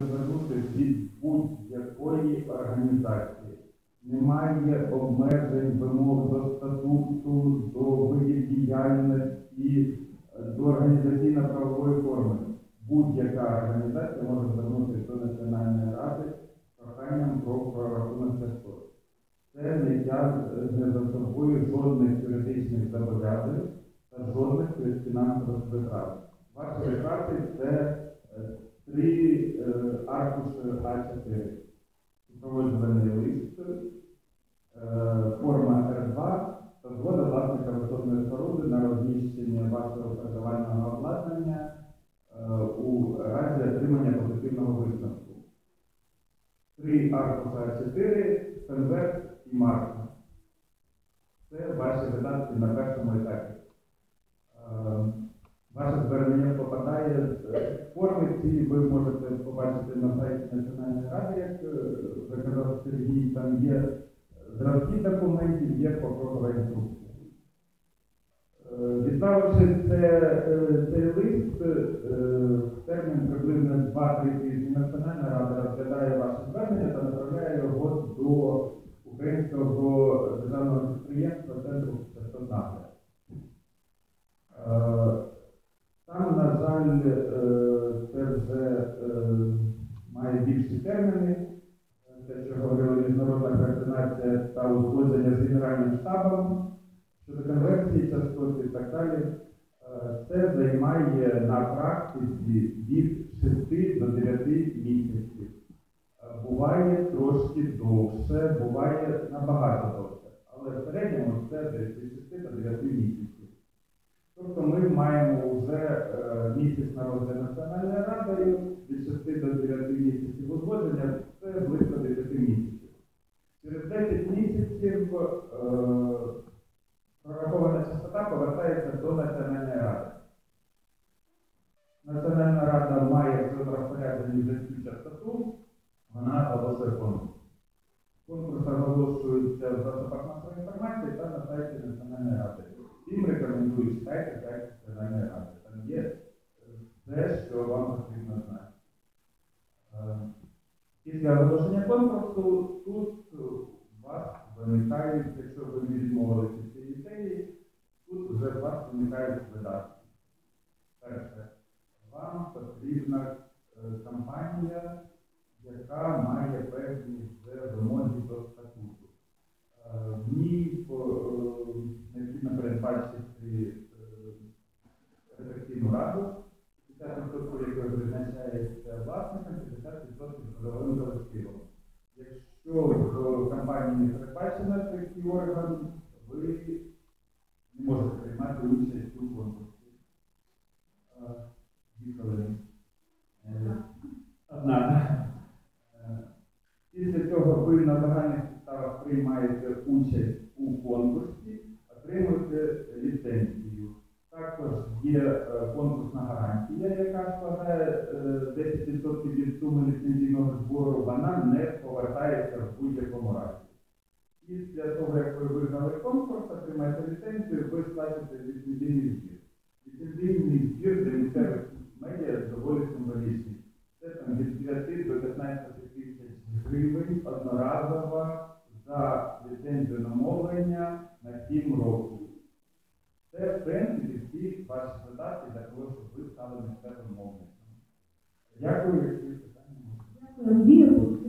звернутися від будь-якої організації. Немає обмежень вимог до статуту, до видів діяльності, до організаційно-правової форми. Будь-яка організація може звернутися до Національної ради з проханням про прорахунок частот. Це не тягне жодних юридичних зобов'язань та жодних фінансових витрат. Ваші витрати це е, три е, аркуші А4. Супроводжувальний лист, е, форма Р2 та згода власника висотної споруди на розміщення вашого проживального обладнання е, у разі отримання позитивного висновку. Три аркуша А4, конверт і марка. Це ваші видатки на першому етапі. Е, Ваше звернення попадає з е, форми, ці ви можете побачити на сайті Національної ради, як е, виказав Сергій, там є зразки документів, є покрокова інструкція. Е, Відправивши це, е, цей лист, е, в термін приблизно 2-3 тижні Національна рада розглядає ваше звернення та На е, це вже е, має більші терміни. Е, Те, що говорили міжнародна координація та узгодження з Генеральним штабом щодо конверсії частот і так далі. Це займає на практиці від 6 до 9 місяців. Буває трошки довше, буває набагато довше. Але в середньому це десь від 6 до 9 місяців. Тобто ми маємо вже е, місяць розгляд Національною радою від 6 до 9 місяців узгодження, це близько 10 місяців. Через 10 місяців е, прорахована частота повертається до Національної ради. Національна рада має в своєму вже цю частоту, вона оголошує конкурс. Конкурс оголошується в засобах масової інформації та на сайті Національної ради. Всім рекомендую читайте сайт Національної ради. Там є е, все, що вам потрібно знати. Е, Після оголошення конкурсу тут е, у вас виникають, якщо ви не відмовилися від цієї ідеї, тут вже у вас виникають видатки. Перше, вам потрібна е, компанія, яка має певні вже вимоги такий орган, ви не можете приймати участь у конкурсі. Е, хвилини. Е, Після цього ви на загальних підставах приймаєте участь у конкурсі, отримуєте ліцензію. Також є е, конкурсна гарантія, яка складає е, 10% від суми ліцензійного збору, вона не повертається в будь-якому разі. Після того, як ви виграли конкурс, отримаєте ліцензію, ви сплатите ліцензійний збір. Ліцензійний збір для місцевих медіа доволі символічний. Це там від 9 до 15 тисяч гривень одноразово за ліцензію на мовлення на 7 років. Це, в принципі, всі ваші видатки для того, щоб ви стали місцевим мовником. Дякую, якщо питання. Дякую,